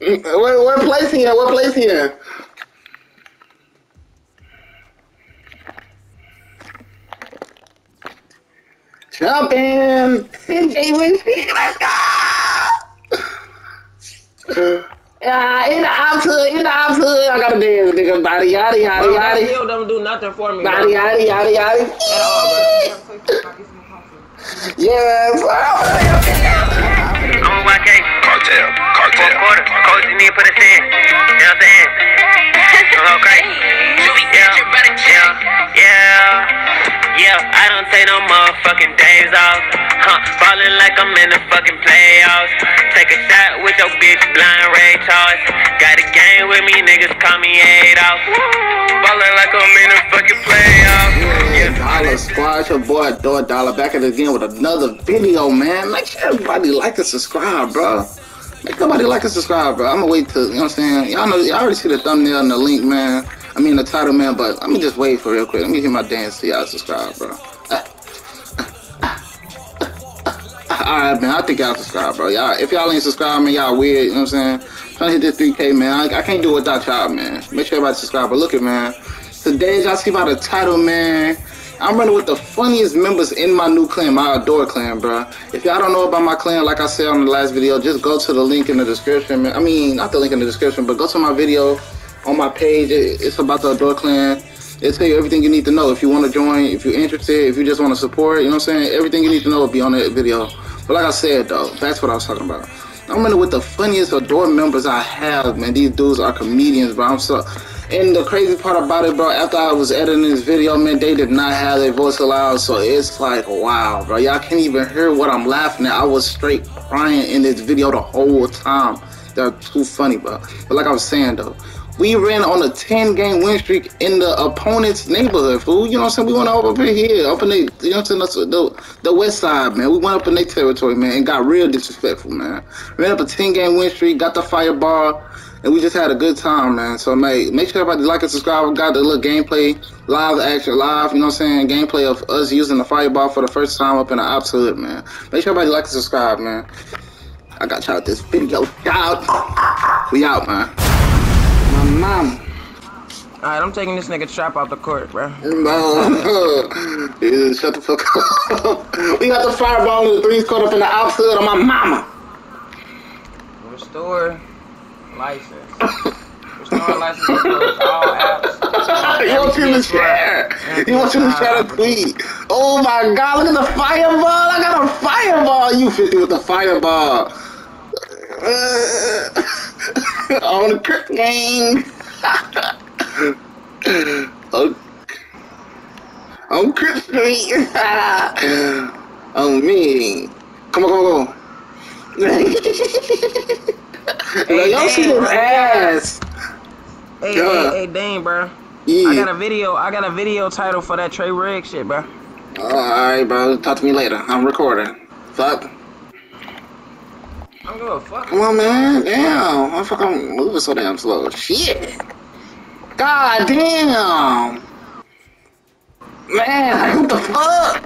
What, what place he in? What place he in? Jump in! CJ Winfield, let's go! Yeah, in the ops hood, in the ops hood, I gotta dance, nigga. Body yada yada Bro, that yada. still don't do nothing for me. Body yada yada yada. At all, bro. Yeah, I'm a YK. Cartel, Fourth quarter. Coach, you need to put us in. You know what I'm saying? Okay. Yeah, yeah, yeah. Yeah, I don't take no motherfucking days off. Huh, ballin' like I'm in the fucking playoffs. Take a shot with your bitch, blind Ray Charles. Got a game with me, niggas call me Adolf. Ballin' like I'm in the fucking playoffs. Yeah, Dollar Squad, it's your boy Door Dollar back at it again with another video, man. Make sure everybody like and subscribe, bro. Make somebody like and subscribe, bro. I'm gonna wait till you know what I'm saying. Y'all know, y'all already see the thumbnail and the link, man. I mean the title, man. But let me just wait for real quick. Let me hear my dance See y'all subscribe, bro. Alright, man. I think y'all subscribe, bro. Y'all, if y'all ain't subscribed, man, y'all weird. You know what I'm saying? Trying to hit this 3K, man. I, I can't do it without y'all, man. Make sure everybody subscribe. But look at, man. Today, y'all see by the title, man. I'm running with the funniest members in my new clan, my Adore clan, bro. If y'all don't know about my clan, like I said on the last video, just go to the link in the description, man. I mean, not the link in the description, but go to my video on my page. It's about the Adore clan. It'll tell you everything you need to know. If you want to join, if you're interested, if you just want to support, you know what I'm saying? Everything you need to know will be on that video. But like I said, though, that's what I was talking about. I'm running with the funniest Adore members I have, man. These dudes are comedians, bro. I'm so. And the crazy part about it, bro, after I was editing this video, man, they did not have their voice allowed. So it's like, wow, bro. Y'all can't even hear what I'm laughing at. I was straight crying in this video the whole time. They're too funny, bro. But like I was saying, though, we ran on a 10 game win streak in the opponent's neighborhood, fool. You know what I'm saying? We went up up in here, up in the, you know what I'm saying? The, the west side, man. We went up in their territory, man, and got real disrespectful, man. Ran up a 10 game win streak, got the fireball, and we just had a good time, man. So, mate, make sure everybody like and subscribe. We got the little gameplay, live action, live, you know what I'm saying? Gameplay of us using the fireball for the first time up in the ops hood, man. Make sure everybody like and subscribe, man. I got y'all this video. Out. We out, man. My mom. Alright, I'm taking this nigga trap out the court, bro. No. Yeah, shut the fuck up. we got the fireball and the threes caught up in the outside of my mama. Restore license. Restore license to all apps. you want you to share. You want you to share the tweet. Oh my god, look at the fireball. I got a fireball. You 50 with the fireball. on the crip game. on, on Crip Street. on me. Come on, come on, come on. Yo, y'all see bro. ass. Hey, Yeah. hey, hey, Dane, bro. Yeah. I got a video. I got a video title for that Trey Riggs shit, bro. Alright, bro. Talk to me later. I'm recording. Fuck. I'm gonna fuck. Come on, man. Damn. I'm fucking moving so damn slow. Shit. God damn. Man, what the fuck?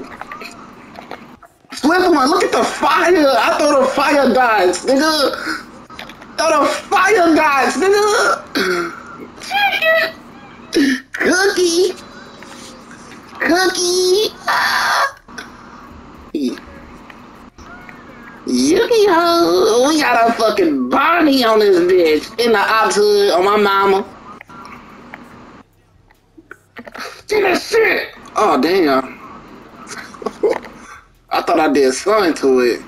Flip one, look at the fire. I throw the fire guys, nigga. Throw the fire guys. Cookie. Cookie. Ah. Yuki ho, we got a fucking Barney on this bitch in the ops hood on my mama. See that shit? Oh damn. I thought I did something to it.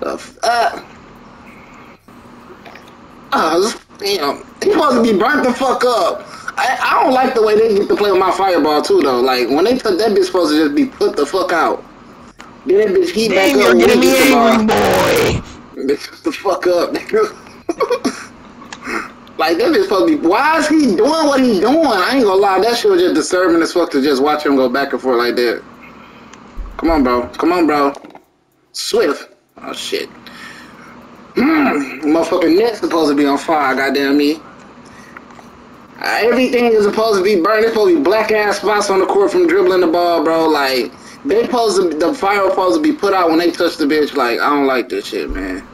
The fuck? Oh, damn. He supposed to be burnt the fuck up. I, I don't like the way they get to play with my fireball too though. Like when they took that bitch supposed to just be put the fuck out. Then that bitch heat back Damn, up. you're getting me angry, boy. Bitch, shut the fuck up, nigga. like that bitch supposed to be. Why is he doing what he doing? I ain't gonna lie, that shit was just disturbing as fuck to just watch him go back and forth like that. Come on, bro. Come on, bro. Swift. Oh shit. Hmm. Motherfucking net supposed to be on fire. Goddamn me. Uh, everything is supposed to be burned. There's supposed to be black ass spots on the court from dribbling the ball, bro. Like they supposed to, the fire supposed to be put out when they touch the bitch. Like I don't like this shit, man.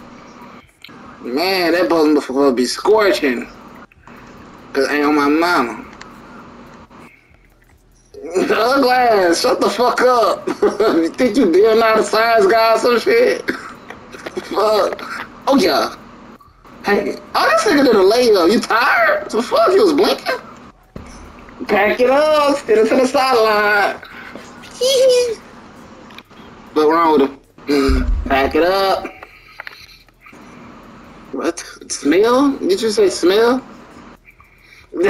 Man, that button motherfucker be scorching. Cause I ain't on my mama. Uglass, shut the fuck up. you think you of size guy or some shit? fuck. Oh yeah. Hey, oh this nigga did a layup. You tired? The fuck? You was blinking? Pack it up, spit it to the sideline. what wrong with him? Mm, Pack it up. What? Smell? Did you say smell? no,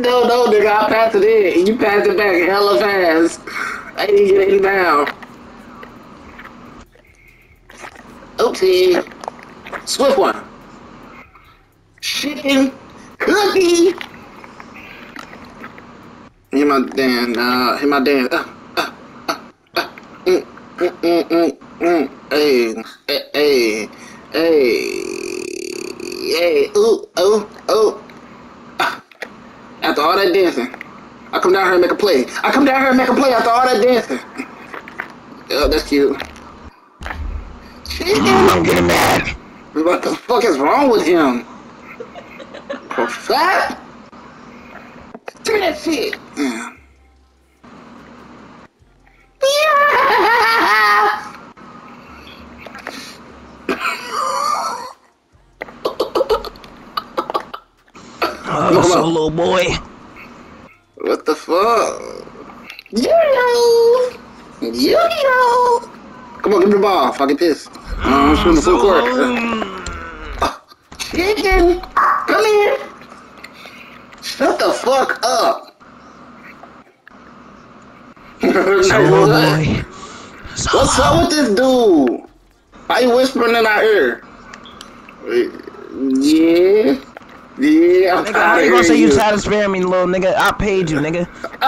no, nigga, I passed it in. You passed it back hella fast. I didn't get it down. Oopsie. Swift one. Chicken cookie. Hear my damn, uh, hear my damn, uh, uh, uh, uh, mm, mm, mm, mm, mm, hey, ooh. Ah. After all that dancing, I come down here and make a play. I come down here and make a play after all that dancing. Oh, that's cute. I'm getting mad. What the fuck is wrong with him? For fat? Do that shit. Yeah. Oh, so little boy. What the fuck? Yo! Yo! Come on, give me the ball. Fucking piss. I'm shooting the full court. Chicken! Come here! Shut the fuck up! So little boy. So What's up with this dude? Why you whispering in our ear? Uh, yeah. Yeah, I'm Nigga, how you gonna say hearing you you. satisfying me, little nigga? I paid you, nigga.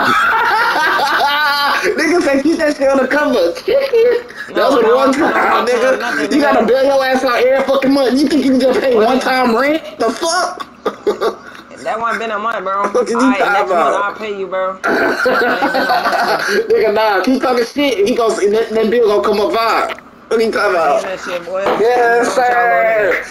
nigga say keep that shit on the cover. Chicken. That was no, one time, nigga. you gotta bill your ass out every fucking month. You think you can just pay one time rent? The fuck? That one been a month, bro. What you Alright, talking about? I'll pay you, bro. nigga, nah, keep talking shit. He goes, that, that bill gonna come up vibe. What you talking about? that shit, boy. Yes, sir.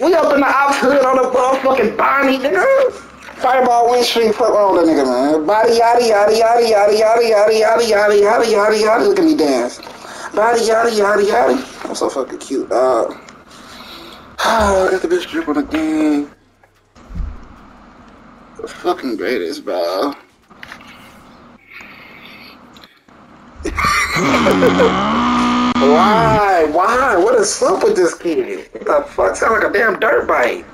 We up in the ops hood on the motherfucking Bonnie, nigga. Fireball Wing Street, fuck with that nigga, man. Body yaddy yaddy yaddy yaddy yaddy yaddy yaddy yaddy yaddy yaddy yaddy. Look at me dance. Body yaddy yaddy yaddy. I'm so fucking cute, dog. I got the bitch drip on again. The fucking greatest, bro. Why? Why? What is up with this kid? What the fuck? Sound like a damn dirt bike.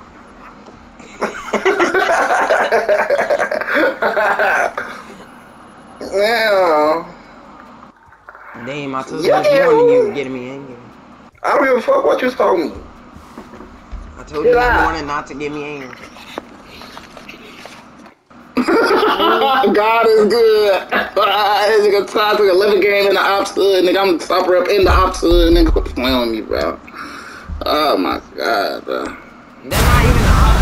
yeah. Damn, I told you Yeah. this morning you were getting me angry. I don't give a fuck what you told me. I told you this morning not to get me angry. God is good. nigga Todd took a living game in the ops hood. Nigga, I'm top rep in the ops hood. Nigga, quit playing with me, bro. Oh my god, bro. They're not even the.